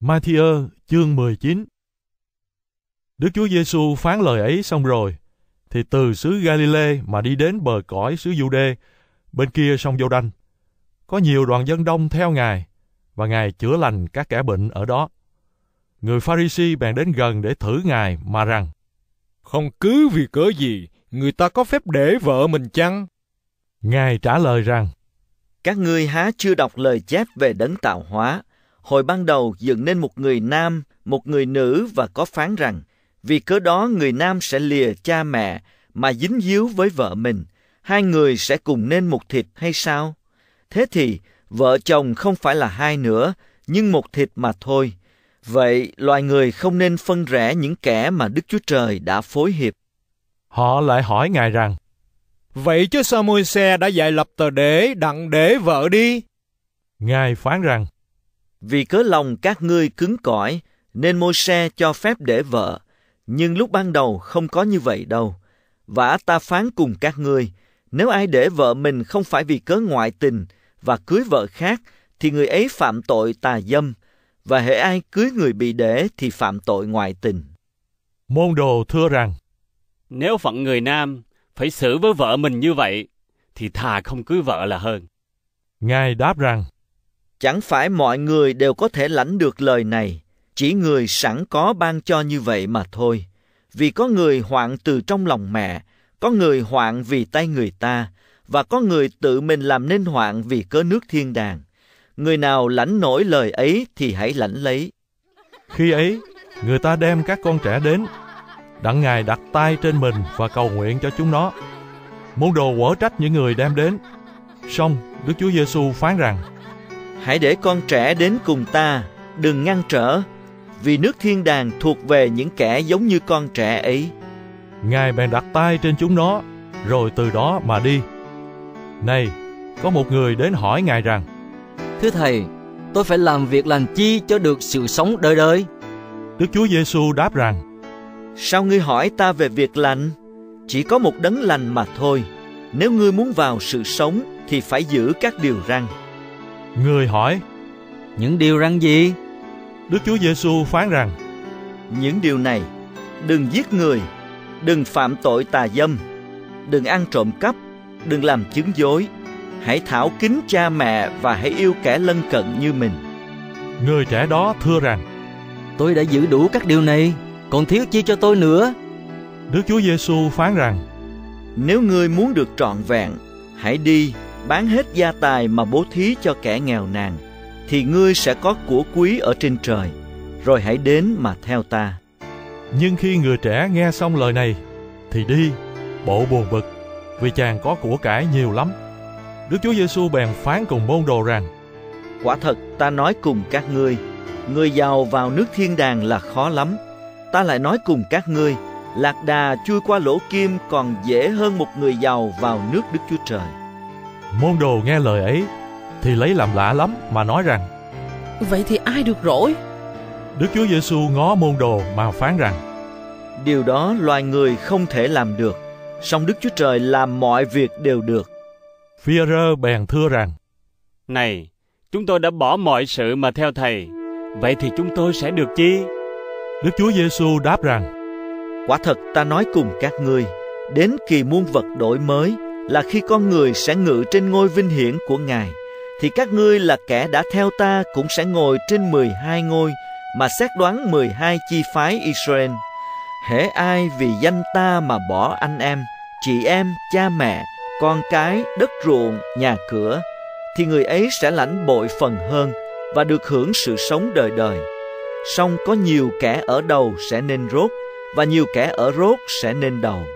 Matthew chương 19 Đức Chúa Giêsu phán lời ấy xong rồi, thì từ xứ Galilee mà đi đến bờ cõi xứ Giu-đê, bên kia sông giô đanh có nhiều đoàn dân đông theo Ngài, và Ngài chữa lành các kẻ bệnh ở đó. Người Pharisee bèn đến gần để thử Ngài mà rằng, Không cứ vì cớ gì, người ta có phép để vợ mình chăng? Ngài trả lời rằng, Các ngươi há chưa đọc lời chép về đấng tạo hóa, hồi ban đầu dựng nên một người nam, một người nữ và có phán rằng, vì cớ đó người nam sẽ lìa cha mẹ mà dính díu với vợ mình, hai người sẽ cùng nên một thịt hay sao? Thế thì, vợ chồng không phải là hai nữa, nhưng một thịt mà thôi. Vậy, loài người không nên phân rẽ những kẻ mà Đức Chúa Trời đã phối hiệp. Họ lại hỏi Ngài rằng, Vậy chứ sao môi xe đã dạy lập tờ đế đặng để vợ đi? Ngài phán rằng, Vì cớ lòng các ngươi cứng cỏi, nên môi xe cho phép để vợ. Nhưng lúc ban đầu không có như vậy đâu. Và ta phán cùng các ngươi, nếu ai để vợ mình không phải vì cớ ngoại tình và cưới vợ khác, thì người ấy phạm tội tà dâm, và hệ ai cưới người bị để thì phạm tội ngoại tình. môn đồ thưa rằng, Nếu phận người nam phải xử với vợ mình như vậy, thì thà không cưới vợ là hơn. Ngài đáp rằng, Chẳng phải mọi người đều có thể lãnh được lời này, chỉ người sẵn có ban cho như vậy mà thôi. Vì có người hoạn từ trong lòng mẹ, có người hoạn vì tay người ta, và có người tự mình làm nên hoạn vì cớ nước thiên đàng. Người nào lãnh nổi lời ấy thì hãy lãnh lấy. khi ấy, người ta đem các con trẻ đến, đặng Ngài đặt tay trên mình và cầu nguyện cho chúng nó. Môn đồ quở trách những người đem đến. Xong, Đức Chúa Giêsu phán rằng, Hãy để con trẻ đến cùng ta, đừng ngăn trở, vì nước thiên đàng thuộc về những kẻ giống như con trẻ ấy. Ngài bèn đặt tay trên chúng nó, rồi từ đó mà đi. Này, có một người đến hỏi Ngài rằng, Thưa Thầy, tôi phải làm việc làm chi cho được sự sống đời đời? Đức Chúa Giêsu đáp rằng, Sao ngươi hỏi ta về việc lành? Chỉ có một đấng lành mà thôi. Nếu ngươi muốn vào sự sống thì phải giữ các điều răn. Người hỏi, Những điều răn gì? Đức Chúa Giêsu phán rằng, Những điều này, đừng giết người, đừng phạm tội tà dâm, đừng ăn trộm cắp, đừng làm chứng dối. Hãy thảo kính cha mẹ và hãy yêu kẻ lân cận như mình. người trẻ đó thưa rằng, Tôi đã giữ đủ các điều này, còn thiếu chi cho tôi nữa? Đức Chúa Giêsu phán rằng, Nếu ngươi muốn được trọn vẹn, hãy đi, bán hết gia tài mà bố thí cho kẻ nghèo nàn, thì ngươi sẽ có của quý ở trên trời, rồi hãy đến mà theo ta. nhưng khi người trẻ nghe xong lời này, thì đi, bộ buồn bực, vì chàng có của cải nhiều lắm. Đức Chúa Giêsu bèn phán cùng môn đồ rằng, Quả thật ta nói cùng các ngươi, người giàu vào nước thiên đàng là khó lắm. Ta lại nói cùng các ngươi, lạc đà chui qua lỗ kim còn dễ hơn một người giàu vào nước Đức Chúa Trời. Môn đồ nghe lời ấy, thì lấy làm lạ lắm mà nói rằng, Vậy thì ai được rỗi? Đức Chúa Giêsu ngó môn đồ mà phán rằng, Điều đó loài người không thể làm được, song Đức Chúa Trời làm mọi việc đều được. Phi-e-rơ bèn thưa rằng, Này, chúng tôi đã bỏ mọi sự mà theo Thầy. Vậy thì chúng tôi sẽ được chi? Đức Chúa Giêsu đáp rằng, Quả thật ta nói cùng các ngươi, đến kỳ muôn vật đổi mới là khi con người sẽ ngự trên ngôi vinh hiển của Ngài, thì các ngươi là kẻ đã theo ta cũng sẽ ngồi trên 12 ngôi mà xét đoán 12 chi phái Israel. Hễ ai vì danh ta mà bỏ anh em, chị em, cha mẹ, con cái, đất ruộng, nhà cửa, thì người ấy sẽ lãnh bội phần hơn và được hưởng sự sống đời đời. Song có nhiều kẻ ở đầu sẽ nên rốt, và nhiều kẻ ở rốt sẽ nên đầu.